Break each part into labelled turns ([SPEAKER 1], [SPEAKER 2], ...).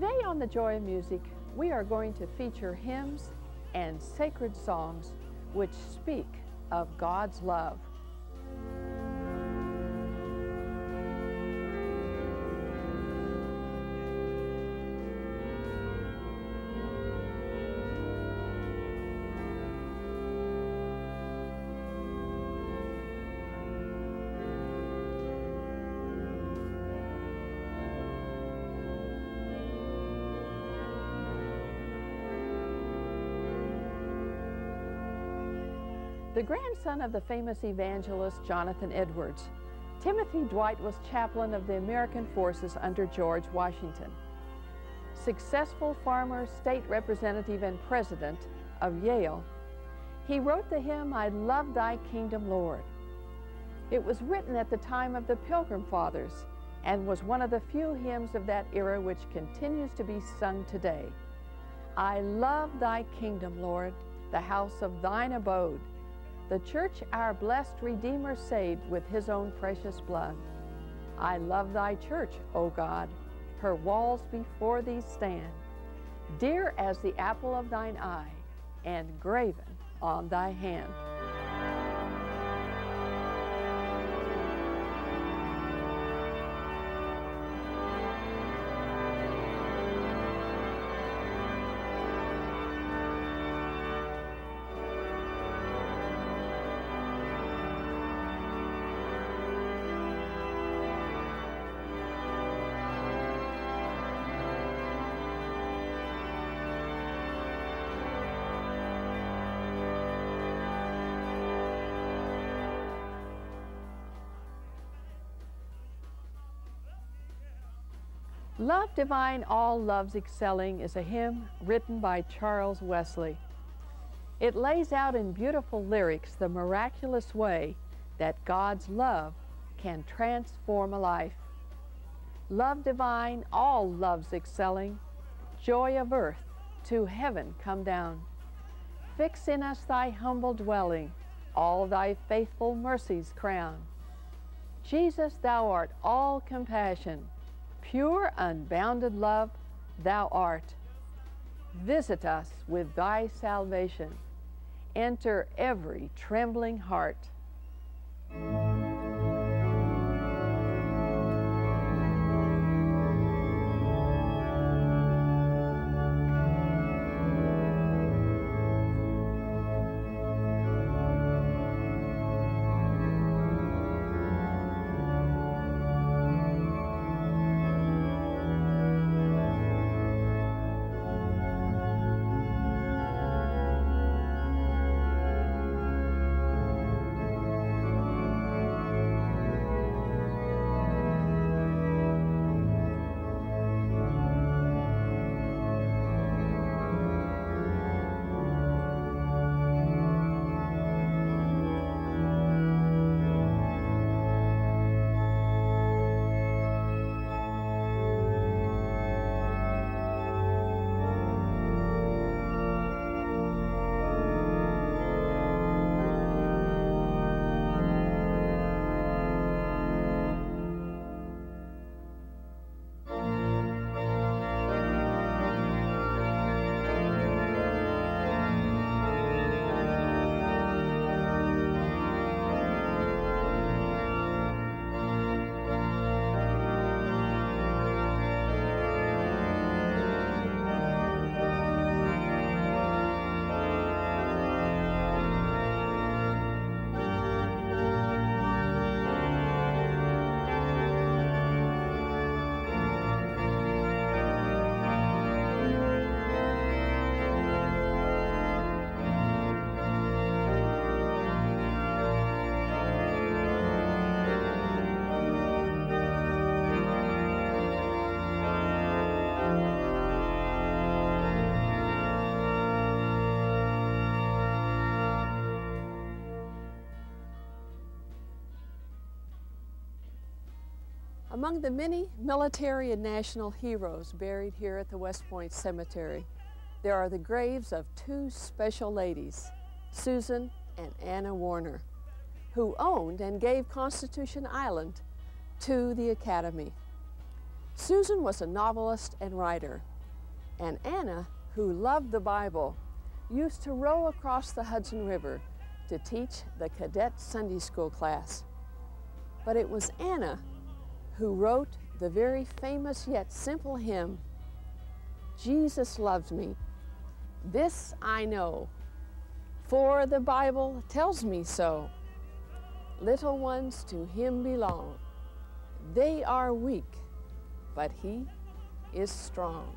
[SPEAKER 1] Today on The Joy of Music, we are going to feature hymns and sacred songs which speak of God's love. The grandson of the famous evangelist Jonathan Edwards, Timothy Dwight was chaplain of the American forces under George Washington. Successful farmer, state representative, and president of Yale, he wrote the hymn, I Love Thy Kingdom, Lord. It was written at the time of the Pilgrim Fathers and was one of the few hymns of that era which continues to be sung today. I love thy kingdom, Lord, the house of thine abode, the church our blessed Redeemer saved with his own precious blood. I love thy church, O God, her walls before thee stand, dear as the apple of thine eye, and graven on thy hand. Love Divine, All Loves Excelling is a hymn written by Charles Wesley. It lays out in beautiful lyrics the miraculous way that God's love can transform a life. Love divine, all loves excelling, joy of earth, to heaven come down. Fix in us thy humble dwelling, all thy faithful mercies crown. Jesus, thou art all compassion, Pure, unbounded love, thou art. Visit us with thy salvation. Enter every trembling heart. Among the many military and national heroes buried here at the West Point Cemetery, there are the graves of two special ladies, Susan and Anna Warner, who owned and gave Constitution Island to the Academy. Susan was a novelist and writer, and Anna, who loved the Bible, used to row across the Hudson River to teach the cadet Sunday school class. But it was Anna who wrote the very famous yet simple hymn, Jesus Loves Me. This I know, for the Bible tells me so. Little ones to him belong. They are weak, but he is strong.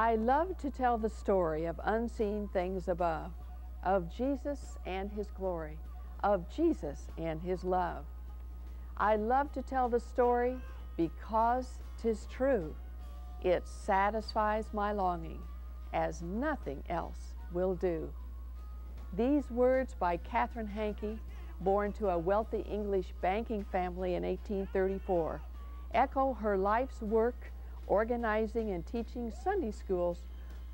[SPEAKER 1] I love to tell the story of unseen things above, of Jesus and his glory, of Jesus and his love. I love to tell the story because 'tis true. It satisfies my longing as nothing else will do. These words by Catherine Hankey, born to a wealthy English banking family in 1834, echo her life's work organizing and teaching Sunday schools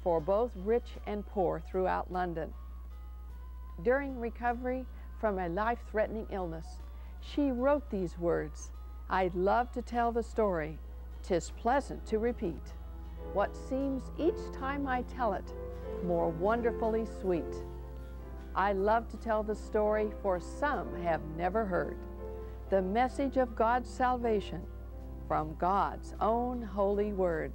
[SPEAKER 1] for both rich and poor throughout London. During recovery from a life-threatening illness, she wrote these words, I'd love to tell the story, tis pleasant to repeat. What seems each time I tell it more wonderfully sweet. I love to tell the story for some have never heard. The message of God's salvation from God's own holy word.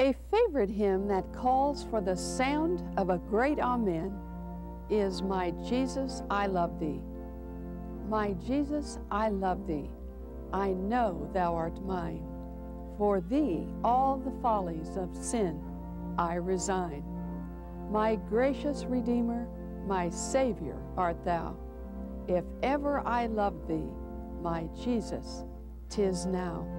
[SPEAKER 1] A favorite hymn that calls for the sound of a great Amen is My Jesus, I Love Thee. My Jesus, I love Thee. I know Thou art mine. For Thee all the follies of sin I resign. My gracious Redeemer, my Savior art Thou. If ever I loved Thee, my Jesus, tis now.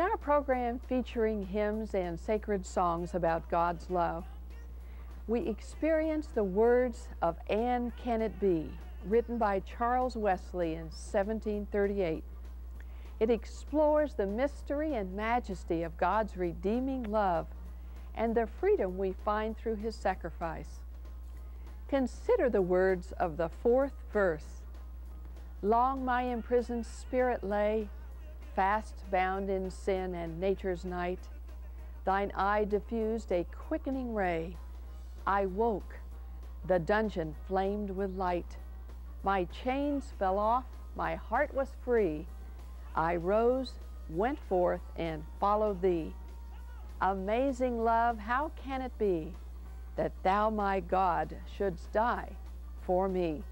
[SPEAKER 1] In our program featuring hymns and sacred songs about God's love, we experience the words of And Can It Be, written by Charles Wesley in 1738. It explores the mystery and majesty of God's redeeming love and the freedom we find through his sacrifice. Consider the words of the fourth verse. Long my imprisoned spirit lay, fast bound in sin and nature's night, thine eye diffused a quickening ray. I woke, the dungeon flamed with light. My chains fell off, my heart was free. I rose, went forth, and followed thee. Amazing love, how can it be that thou, my God, shouldst die for me?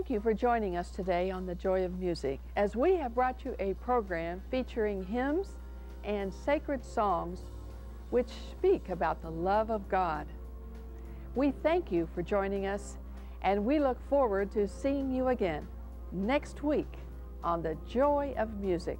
[SPEAKER 1] Thank you for joining us today on The Joy of Music as we have brought you a program featuring hymns and sacred songs which speak about the love of God. We thank you for joining us and we look forward to seeing you again next week on The Joy of Music.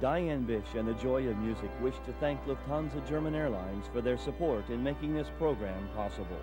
[SPEAKER 2] Diane Bish and the Joy of Music wish to thank Lufthansa German Airlines for their support in making this program possible.